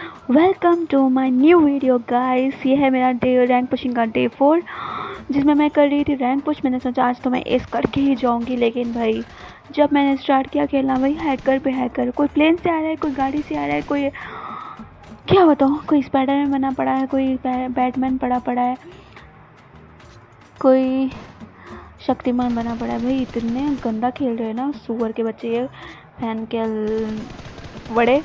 Welcome to my new video guys ये है मेरा डे रैंक पुशिंग का डे फोर जिसमें मैं कर रही थी रैंक पुश मैंने सोचा आज तो मैं इस करके ही जाऊँगी, लेकिन भाई, जब मैंने स्टार्ट किया खेलना भाई हैकर पे हैकर कोई प्लेन से आ रहा है, कोई गाड़ी से आ रहा है, कोई, क्या बताऊँ? कोई स्पाइडरमैन बना पड़ा है, कोई बैटमैन पड़ा पड़ा है, कोई शक्तिमान बना पड़ा है। भाई, इतने गंदा खेल रहे हैं ना सुअर के बच्चे, ये फ़ैन के बड़े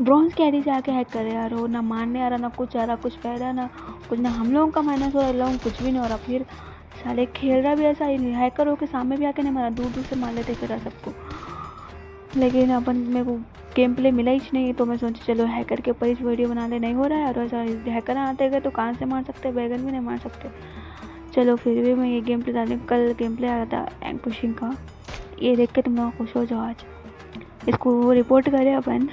ब्रॉन्ज कैरी से आके हैक करे, यार, वो ना मारने आ रहा, ना कुछ आ रहा, कुछ कह रहा, ना कुछ, ना हम लोगों का माइनस हो रहा लोगों कुछ भी नहीं हो रहा, फिर साले खेल रहा भी ऐसा ही हैकर हो के सामने भी आके नहीं मारा दूर दूर से मार लेते फिर सबको। लेकिन अपन, मेरे को गेम प्ले मिला ही नहीं तो मैं सोची चलो हैकर के ऊपर इस वीडियो बना ले, नहीं हो रहा है और ऐसा हैकर आते गए तो कहाँ से मार सकते बैगन भी नहीं मार सकते। चलो फिर भी मैं ये गेम प्ले डाली कल गेम प्ले आया था एंड पुशिंग का। ये देख के तुम लोग खुश हो जाओ आज। इसको रिपोर्ट करें अपन।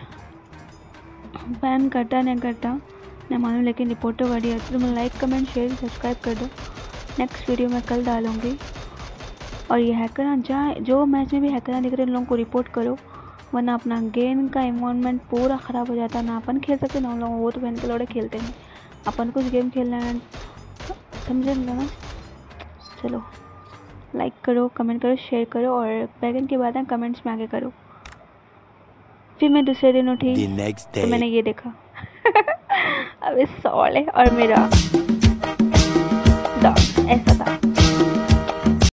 बैन करता नहीं करता नहीं मालूम लेकिन रिपोर्ट तो बढ़िया है तो लाइक कमेंट शेयर सब्सक्राइब कर दो। नेक्स्ट वीडियो मैं कल डालूँगी। और ये हैकर जहाँ जो मैच में भी हैकर दिख रहे उन लोगों को रिपोर्ट करो, वरना अपना गेम का इन्वायरमेंट पूरा ख़राब हो जाता है ना अपन खेल सकते, ना उन लोग वो तो बहन के लौड़े खेलते हैं। अपन कुछ गेम खेलना है, समझे ना? चलो लाइक करो कमेंट करो शेयर करो, और बैगन की बातें कमेंट्स में आगे करो। फिर मैं दूसरे दिन उठी। तो मैंने ये देखा। अब इस सॉल है और मेरा।